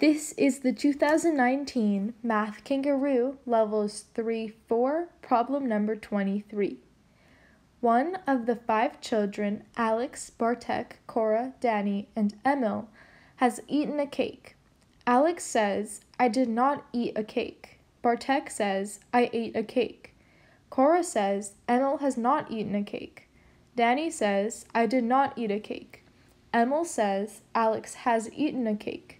This is the 2019 Math Kangaroo Levels 3 4 problem number 23. One of the five children, Alex, Bartek, Cora, Dani, and Emil, has eaten a cake. Alex says, I did not eat a cake. Bartek says, I ate a cake. Cora says, Emil has not eaten a cake. Dani says, I did not eat a cake. Emil says, Alex has eaten a cake.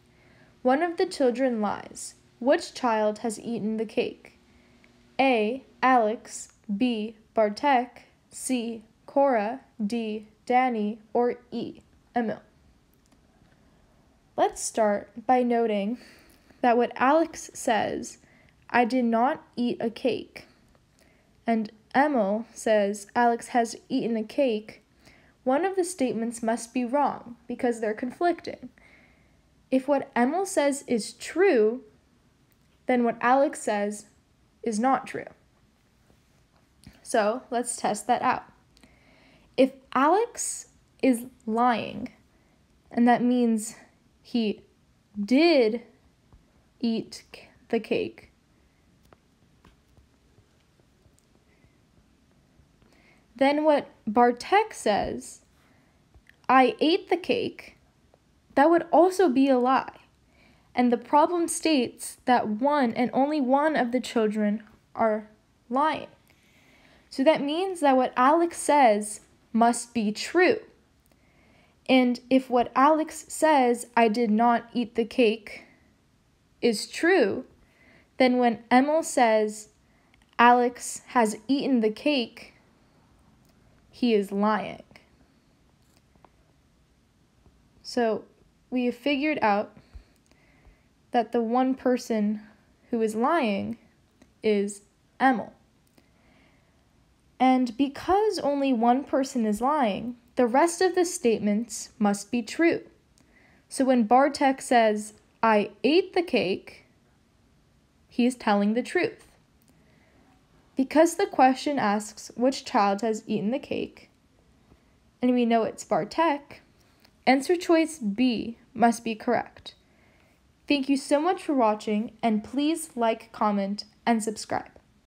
One of the children lies. Which child has eaten the cake? A. Alex, B. Bartek, C. Cora, D. Dani, or E. Emil. Let's start by noting that what Alex says, I did not eat a cake, and Emil says Alex has eaten a cake, one of the statements must be wrong because they're conflicting. If what Emil says is true, then what Alex says is not true. So let's test that out. If Alex is lying, and that means he did eat the cake, then what Bartek says, I ate the cake, that would also be a lie. And the problem states that one and only one of the children are lying. So that means that what Alex says must be true. And if what Alex says, I did not eat the cake, is true, then when Emil says, Alex has eaten the cake, he is lying. So we have figured out that the one person who is lying is Emil. And because only one person is lying, the rest of the statements must be true. So when Bartek says, I ate the cake, he is telling the truth. Because the question asks which child has eaten the cake, and we know it's Bartek, Answer choice B must be correct. Thank you so much for watching and please like, comment, and subscribe.